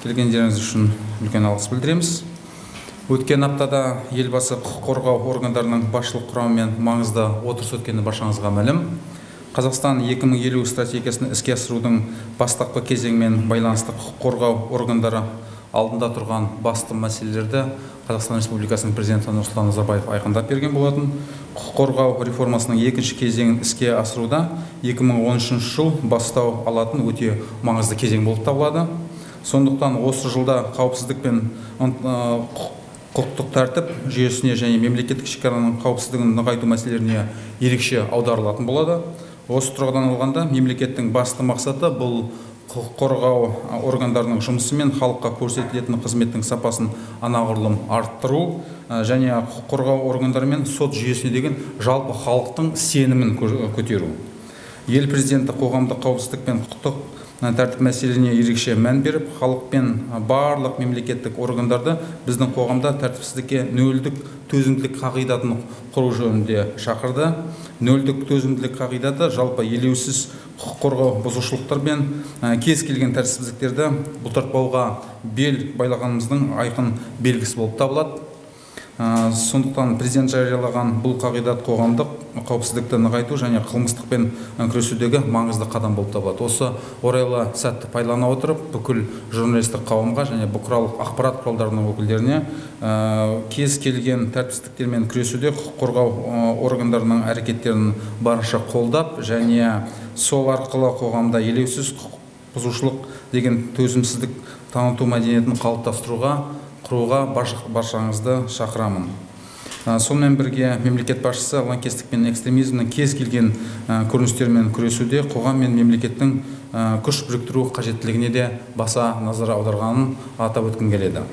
келгендеріңіз үшін үлкен алғыс білдіреміз. Өткен аптада елбасы құқық қорғау органдарының басшылық құрамымен маңызды отырыс өткені баршаңызға мәлім. Қазақстан 2050 стратегиясын іске асырудың бастапқы кезеңімен байланысты құқық қорғау органдары алдында тұрған басты мәселелерді қазақстан республикасының президенті нұрсұлтан назарбаев айқындап берген болатын. Құқық қорғау реформасының екінші кезеңін іске асыруда 2013 жыл бастау алатын өте маңызды кезең болып табылады. Сондықтан осы жылда қауіпсіздік пен құқықтық тәртіп жүйесіне және мемлекеттік шекараның қауіпсіздігін нығайту мәселелеріне ерекше аударылатын болады. Осы тұрғыдан алғанда мемлекеттің басты мақсаты бұл құқық қорғау органдарының жұмысы мен халыққа көрсетілетін қызметтің сапасын анағұрлым арттыру және құқық қорғау органдары мен сот жүйесіне деген жалпы халықтың сенімін көтеру. Ел президенті қоғамдық қауіпсіздік пен құқықтық тәртіп мәселелеріне ерекше мән беріп халық пен барлық мемлекеттік органдарды біздің қоғамда тәртіпсіздікке нөлдік төзімділік қағидатын құру жөнінде шақырды. Нөлдік төзімділік қағидаты жалпы елеусіз құқық қорғау бұзушылықтар мен кез келген тәртіпсіздіктерді бұлтартпауға бел байлағанымыздың айқын белгісі болып табылады. Сондықтан президент жариялаған бұл қағидат қоғамдық қауіпсіздікті нығайту және қылмыстықпен күресудегі маңызды қадам болып табылады осы орайлы сәтті пайдалана отырып бүкіл журналистік қауымға және бұқаралық ақпарат құралдарының өкілдеріне кез келген тәртіпсіздіктермен күресуде құқық қорғау органдарының әрекеттерін барынша қолдап және сол арқылы қоғамда елеусіз құқық бұзушылық деген төзімсіздік таныту мәдениетін қалыптастыруға құруға баршаңызды шақырамын. Сонымен бірге мемлекет басшысы лаңкестік пен экстремизмнің кез келген көріністерімен күресуде қоғам мен мемлекеттің күш біріктіру қажеттілігіне де баса назар аударғанын атап өткім келеді.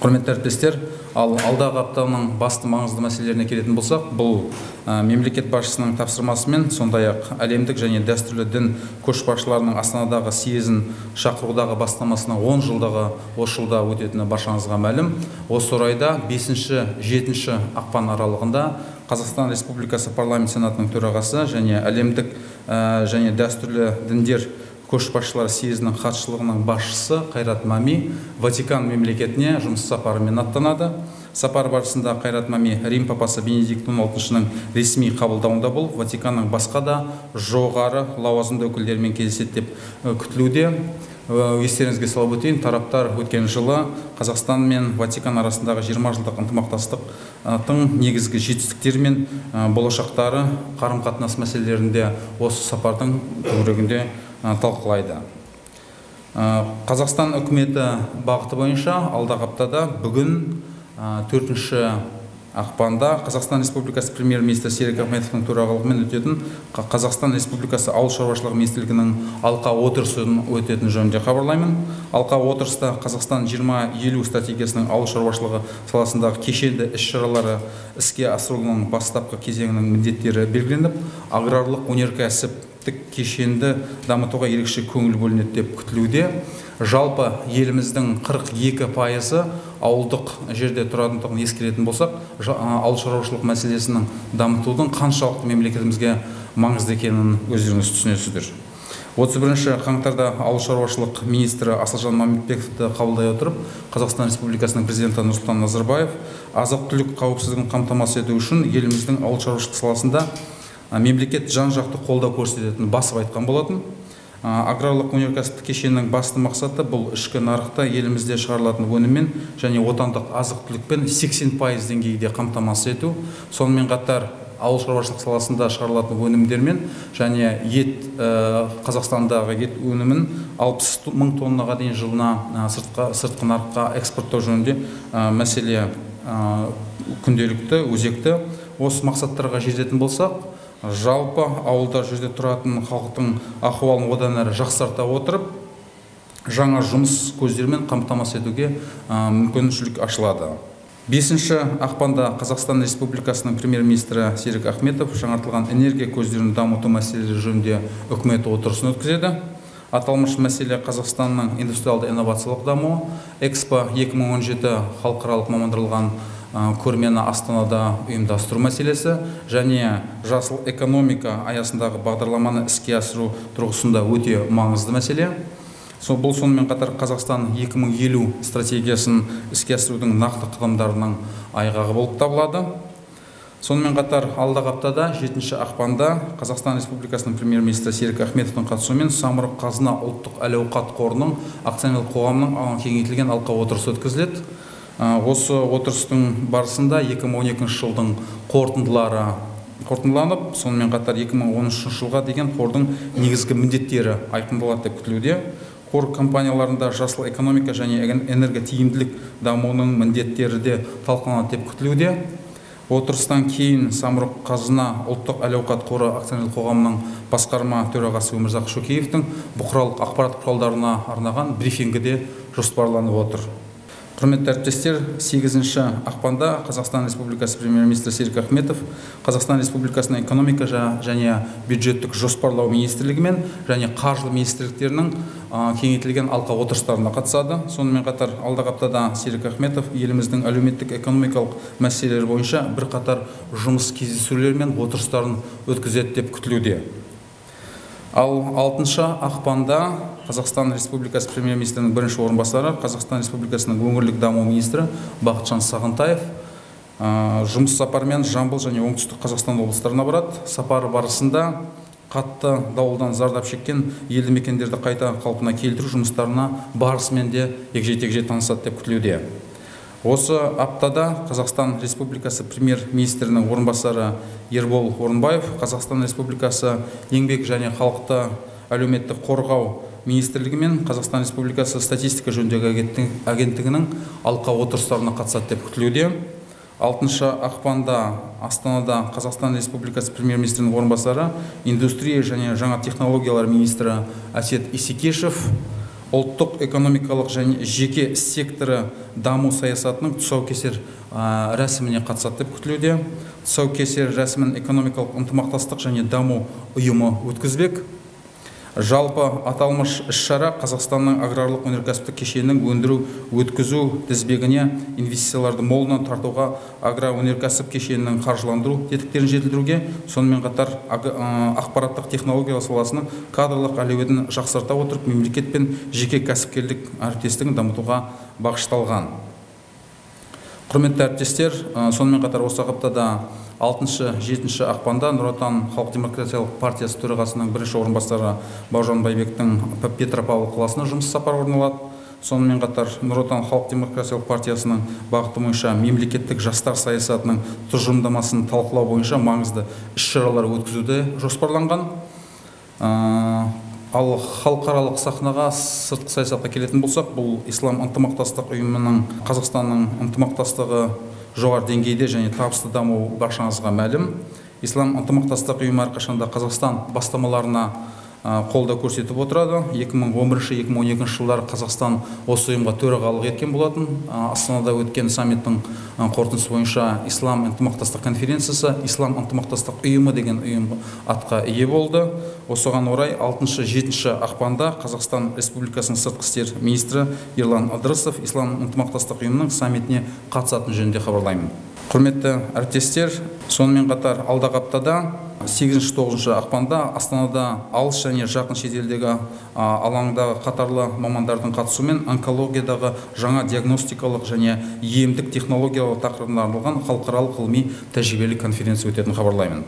Құрметті әріптестер ал алдағы аптаның басты маңызды мәселелеріне келетін болсақ бұл мемлекет басшысының тапсырмасымен сондай ақ әлемдік және дәстүрлі дін көшбасшыларының астанадағы съезін шақырудағы бастамасына 10 жылдағы осы жылда өтетіні баршаңызға мәлім. Осы орайда 5-7 ақпан аралығында қазақстан республикасы парламент сенатының төрағасы және әлемдік және дәстүрлі діндер көшбасшылар съезінің хатшылығының басшысы қайрат мами ватикан мемлекетіне жұмыс сапарымен аттанады. Сапар барысында қайрат мами рим папасы бенедикт он алтыншының ресми қабылдауында болып ватиканның басқа да жоғары лауазымды өкілдерімен кездеседі деп күтілуде. Естеріңізге салып өтейін тараптар өткен жылы қазақстан мен ватикан арасындағы 20 жылдық ынтымақтастықтың негізгі жетістіктері мен болашақтары қарым қатынас мәселелерінде осы сапардың төңірегінде талқылайды. Қазақстан үкіметі бағыты бойынша алдағы аптада бүгін төртінші ақпанда қазақстан республикасы премьер министрі серік ахметовтың төрағалығымен өтетін қазақстан республикасы ауыл шаруашылығы министрлігінің алқа отырысын өтетін жөнінде хабарлаймын. Алқа отырыста қазақстан 2050 стратегиясының ауыл шаруашылығы саласындағы кешенді іс шаралары іске асырылуының бастапқы кезеңінің міндеттері белгіленіп аграрлық өнеркәсіп кешенді дамытуға ерекше көңіл бөлінеді деп күтілуде. Жалпы еліміздің 42 пайызы ауылдық жерде тұратындығын ескеретін болсақ ауыл шаруашылық мәселесінің дамытудың қаншалықты мемлекетімізге маңызды екенін өздеріңіз түсінесіздер. 31 қаңтарда ауыл шаруашылық министрі асылжан мамытбековті қабылдай отырып қазақстан республикасының президенті нұрсұлтан назарбаев азық түлік қауіпсіздігін қамтамасыз ету үшін еліміздің ауыл шаруашылық саласында мемлекет жан жақты қолдау көрсететінін басып айтқан болатын. Аграрлық өнеркәсіптік кешеннің басты мақсаты бұл ішкі нарықта елімізде шығарылатын өніммен және отандық азық түлікпен 80 пайыз деңгейде қамтамасыз ету сонымен қатар ауыл шаруашылық саласында шығарылатын өнімдермен және ет қазақстандағы ет өнімін 60 мың тоннаға дейін жылына сыртқа, сыртқы нарыққа экспорттау жөнінде мәселе күнделікті өзекті. Осы мақсаттарға жететін болсақ жалпы ауылда жерде тұратын халықтың ахуалын одан әрі жақсарта отырып жаңа жұмыс көздерімен қамтамасыз етуге мүмкіншілік ашылады. Бесінші ақпанда қазақстан республикасының премьер министрі серік ахметов жаңартылған энергия көздерін дамыту мәселелері жөнінде үкімет отырысын өткізеді. Аталмыш мәселе қазақстанның индустриалды инновациялық дамуы экспо 2017 халықаралық мамандырылған көрмені астанада ұйымдастыру мәселесі және жасыл экономика аясындағы бағдарламаны іске асыру тұрғысында өте маңызды мәселе. Сол бұл сонымен қатар қазақстан 2050 стратегиясын іске асырудың нақты қадамдарының айғағы болып табылады. Сонымен қатар алдағы аптада 7 ақпанда қазақстан республикасының премьер министрі серік ахметовтың қатысуымен самұрық қазына ұлттық әл ауқат қорының акционерлік қоғамының кеңейтілген алқа отырысы өткізіледі. Осы отырыстың барысында 2012 жылдың қорытындылары қорытындыланып сонымен қатар 2013 жылға деген қордың негізгі міндеттері айқындалады деп күтілуде. Қор компанияларында жасыл экономика және энерготиімділік дамуының міндеттері де талқыланады деп күтілуде. Отырыстан кейін самұрық қазына ұлттық әл ауқат қоры акционерлік қоғамының басқарма төрағасы өмірзақ шөкеевтің бұқаралық ақпарат құралдарына арнаған брифингі де жоспарланып отыр. Құрметті әріптестер сегізінші ақпанда қазақстан республикасы премьер министрі серік ахметов қазақстан республикасының экономика және бюджеттік жоспарлау министрлігі және қаржы министрліктерінің кеңейтілген алқа отырыстарына қатысады. Сонымен қатар алдағы аптада серік ахметов еліміздің әлеуметтік экономикалық мәселелері бойынша бірқатар жұмыс кездесулері мен отырыстарын өткізеді деп күтілуде. Ал алтыншы ақпанда қазақстан республикасы премьер министрінің бірінші орынбасары қазақстан республикасының өңірлік даму министрі бақытжан сағынтаев жұмыс сапарымен жамбыл және оңтүстік қазақстан облыстарына барады. Сапары барысында қатты дауылдан зардап шеккен елді мекендерді қайта қалпына келтіру жұмыстарына барысымен де егжей тегжей танысады деп күтілуде. Осы аптада қазақстан республикасы премьер министрінің орынбасары ербол орынбаев қазақстан республикасы еңбек және халықты әлеуметтік қорғау министрлігі мен қазақстан республикасы статистика жөніндегі агенттігінің алқа отырыстарына қатысады деп күтілуде. Алтыншы ақпанда астанада қазақстан республикасы премьер министрінің орынбасары индустрия және жаңа технологиялар министрі әсет исекешев ұлттық экономикалық және жеке секторы даму саясатының тұсаукесер рәсіміне қатысады деп күтілуде. Тұсаукесер рәсімін экономикалық ынтымақтастық және даму ұйымы өткізбек. Жалпы аталмыш іс шара қазақстанның аграрлық өнеркәсіптік кешенінің өндіру өткізу тізбегіне инвестицияларды молынан тартуға агроөнеркәсіп кешенінің қаржыландыру тетіктерін жетілдіруге сонымен қатар ақпараттық технологиялар саласының кадрлық әлеуетін жақсарта отырып мемлекет пен жеке кәсіпкерлік әріптестігін дамытуға бағышталған құрметті әріптестер сонымен қатар осы аптада алтыншы жетінші ақпанда нұр отан халық демократиялық партиясы төрағасының бірінші орынбасары бауыржан байбектің петропавл қаласына жұмыс сапары орын алады сонымен қатар нұр отан халық демократиялық партиясының бағыты бойынша мемлекеттік жастар саясатының тұжырымдамасын талқылау бойынша маңызды іс шаралар өткізуді жоспарланған. Ал халықаралық сахнаға сыртқы саясатқа келетін болсақ бұл ислам ынтымақтастық ұйымының қазақстанның ынтымақтастығы жоғары деңгейде және табысты дамуы баршаңызға мәлім. Ислам ынтымақтастық ұйымы әрқашанда қазақстан бастамаларына қолдау көрсетіп отырады. 2011-2012 жылдары қазақстан осы ұйымға төрағалық еткен болатын. Астанада өткен саммиттің қорытындысы бойынша ислам ынтымақтастық конференциясы ислам ынтымақтастық ұйымы деген ұйым атқа ие болды. Осыған орай 6-7 ақпанда қазақстан республикасының сыртқы істер министрі ерлан ыдырысов ислам ынтымақтастық ұйымының саммитіне қатысатыны жөнінде хабарлаймын құрметті әріптестер сонымен қатар алдағы аптада сегізінші тоғызыншы ақпанда астанада алыс және жақын шетелдегі алаңдағы қатарлы мамандардың қатысуымен онкологиядағы жаңа диагностикалық және емдік технологиялар тақырыбына арналған халықаралық ғылыми тәжірибелік конференция өтетінін хабарлаймын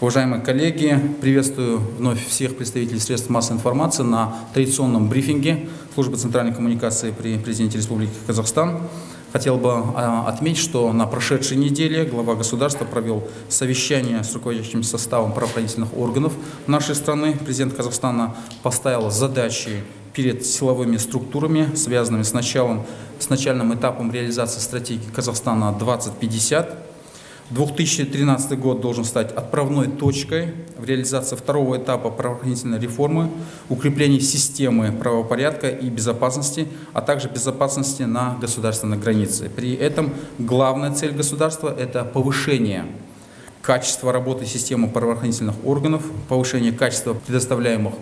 Уважаемые коллеги, приветствую вновь всех представителей средств массовой информации на традиционном брифинге службы центральной коммуникации при президенте Республики Казахстан. Хотел бы а, отметить, что на прошедшей неделе глава государства провел совещание с руководящим составом правоохранительных органов нашей страны. Президент Казахстана поставил задачи перед силовыми структурами, связанными с, началом, с начальным этапом реализации стратегии Казахстана 2050 2013 год должен стать отправной точкой в реализации второго этапа правоохранительной реформы, укрепления системы правопорядка и безопасности, а также безопасности на государственной границе. При этом главная цель государства – это повышение качества работы системы правоохранительных органов, повышение качества предоставляемых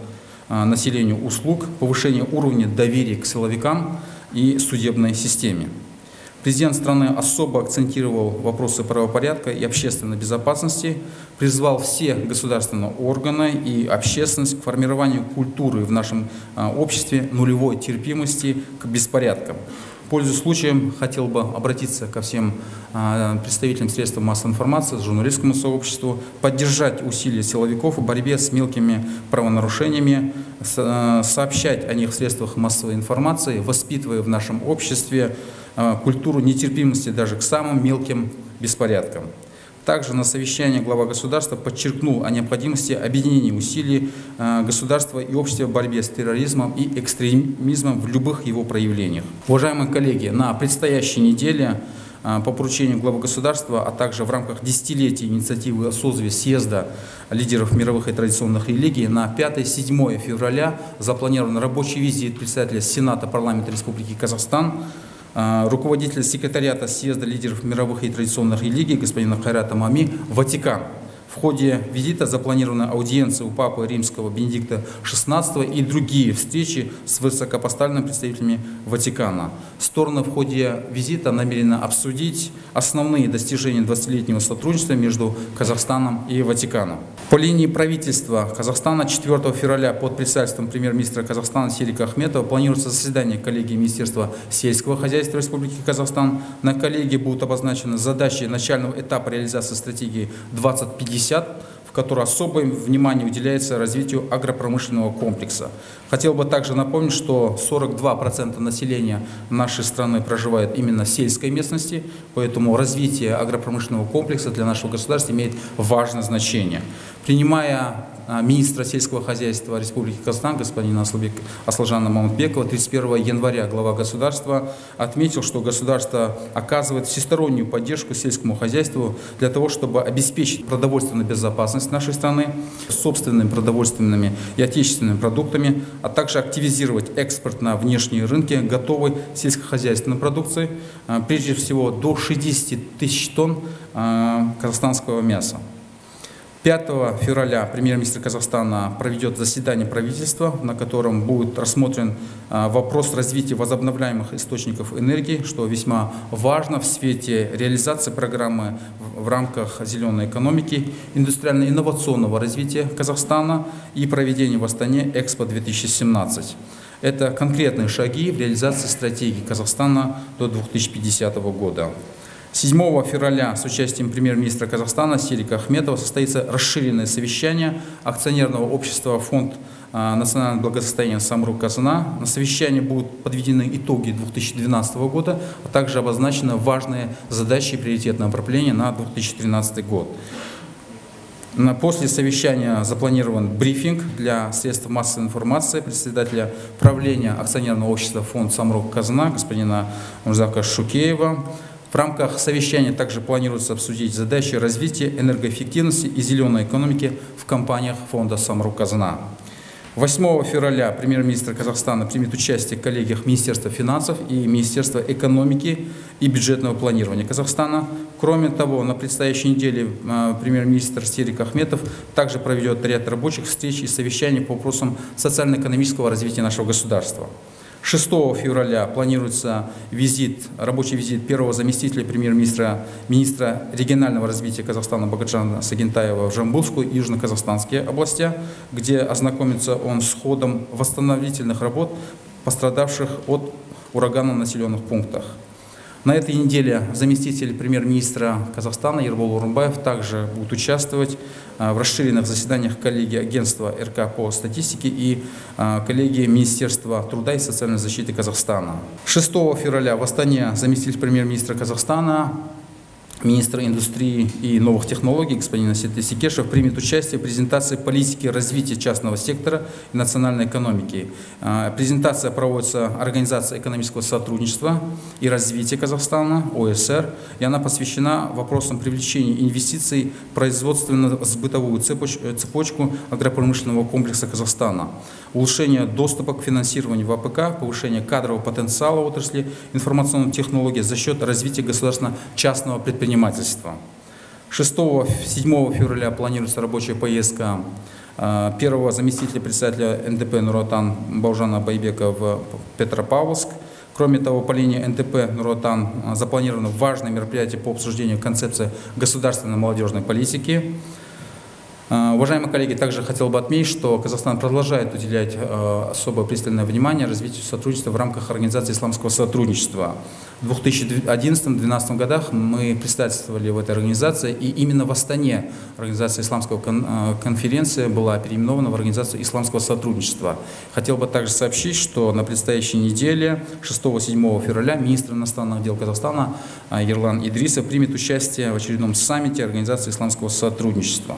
а, населению услуг, повышение уровня доверия к силовикам и судебной системе. Президент страны особо акцентировал вопросы правопорядка и общественной безопасности, призвал все государственные органы и общественность к формированию культуры в нашем а, обществе нулевой терпимости к беспорядкам. Пользуясь случаем, хотел бы обратиться ко всем а, представителям средств массовой информации, журналистскому сообществу, поддержать усилия силовиков в борьбе с мелкими правонарушениями, а, сообщать о них в средствах массовой информации, воспитывая в нашем обществе культуру нетерпимости даже к самым мелким беспорядкам. Также на совещании глава государства подчеркнул о необходимости объединения усилий э, государства и общества в борьбе с терроризмом и экстремизмом в любых его проявлениях. Уважаемые коллеги, на предстоящей неделе э, по поручению главы государства, а также в рамках десятилетия инициативы о созыве съезда лидеров мировых и традиционных религий на 5-7 февраля запланирован рабочий визит председателя Сената парламента Республики Казахстан а, руководителя секретариата съезда лидеров мировых и традиционных религий господина Хайрата Мами Ватикан. В ходе визита запланирована аудиенция у Папы Римского Бенедикта XVI и другие встречи с высокопоставленными представителями Ватикана. Стороны в ходе визита намерены обсудить основные достижения 20-летнего сотрудничества между Казахстаном и Ватиканом. По линии правительства Казахстана 4 февраля под председательством премьер-министра Казахстана Серика Ахметова планируется заседание коллегии Министерства сельского хозяйства Республики Казахстан. На коллегии будут обозначены задачи начального этапа реализации стратегии 2050 50, в которой особое внимание уделяется развитию агропромышленного комплекса. Хотел бы также напомнить, что 42% населения нашей страны проживает именно в сельской местности, поэтому развитие агропромышленного комплекса для нашего государства имеет важное значение. Принимая а, министра сельского хозяйства Республики Казахстан господина Аслажана Мамутбекова 31 января глава государства отметил, что государство оказывает всестороннюю поддержку сельскому хозяйству для того, чтобы обеспечить продовольственную безопасность нашей страны собственными продовольственными и отечественными продуктами, а также активизировать экспорт на внешние рынки готовой сельскохозяйственной продукции, а, прежде всего до 60 тысяч тонн а, казахстанского мяса. 5 февраля премьер-министр Казахстана проведет заседание правительства, на котором будет рассмотрен а, вопрос развития возобновляемых источников энергии, что весьма важно в свете реализации программы в рамках зеленой экономики, индустриально-инновационного развития Казахстана и проведения в Астане Экспо-2017. Это конкретные шаги в реализации стратегии Казахстана до 2050 года. 7 февраля с участием премьер-министра Казахстана Серика Ахметова состоится расширенное совещание акционерного общества «Фонд а, национального благосостояния Самрук Казана». На совещании будут подведены итоги 2012 года, а также обозначены важные задачи и приоритетное направление на 2013 год. После совещания запланирован брифинг для средств массовой информации председателя правления акционерного общества «Фонд Самрук Казана» господина Мурзака Шукеева. В рамках совещания также планируется обсудить задачи развития энергоэффективности и зеленой экономики в компаниях фонда «Самрук Казана». 8 февраля премьер-министр Казахстана примет участие в коллегиях Министерства финансов и Министерства экономики и бюджетного планирования Казахстана. Кроме того, на предстоящей неделе а, премьер-министр Серик Ахметов также проведет ряд рабочих встреч и совещаний по вопросам социально-экономического развития нашего государства. 6 февраля планируется визит, рабочий визит первого заместителя премьер-министра, министра регионального развития Казахстана Багаджана Сагентаева в Жамбулскую и Южно-Казахстанские области, где ознакомится он с ходом восстановительных работ, пострадавших от урагана населенных пунктах. На этой неделе заместитель премьер-министра Казахстана Ербол Урумбаев также будет участвовать а, в расширенных заседаниях коллегии агентства РК по статистике и а, коллегии Министерства труда и социальной защиты Казахстана. 6 февраля в Астане заместитель премьер-министра Казахстана министра индустрии и новых технологий господин Асет Секешев примет участие в презентации политики развития частного сектора и национальной экономики. А, презентация проводится Организацией экономического сотрудничества и развития Казахстана, ОСР, и она посвящена вопросам привлечения инвестиций в производственно-сбытовую цепочку агропромышленного комплекса Казахстана, улучшение доступа к финансированию в АПК, повышение кадрового потенциала отрасли информационных технологий за счет развития государственно-частного предпринимательства предпринимательства. 6-7 февраля планируется рабочая поездка а, первого заместителя председателя НДП Нуротан Баужана Байбека в Петропавловск. Кроме того, по линии НТП «Нуротан» запланировано важное мероприятие по обсуждению концепции государственной молодежной политики. А, уважаемые коллеги, также хотел бы отметить, что Казахстан продолжает уделять а, особое пристальное внимание развитию сотрудничества в рамках Организации исламского сотрудничества. В 2011-2012 годах мы председательствовали в этой организации, и именно в Астане Организация исламского а, конференции была переименована в Организацию исламского сотрудничества. Хотел бы также сообщить, что на предстоящей неделе, 6-7 февраля, министр иностранных дел Казахстана Ерлан Идрисов примет участие в очередном саммите Организации исламского сотрудничества.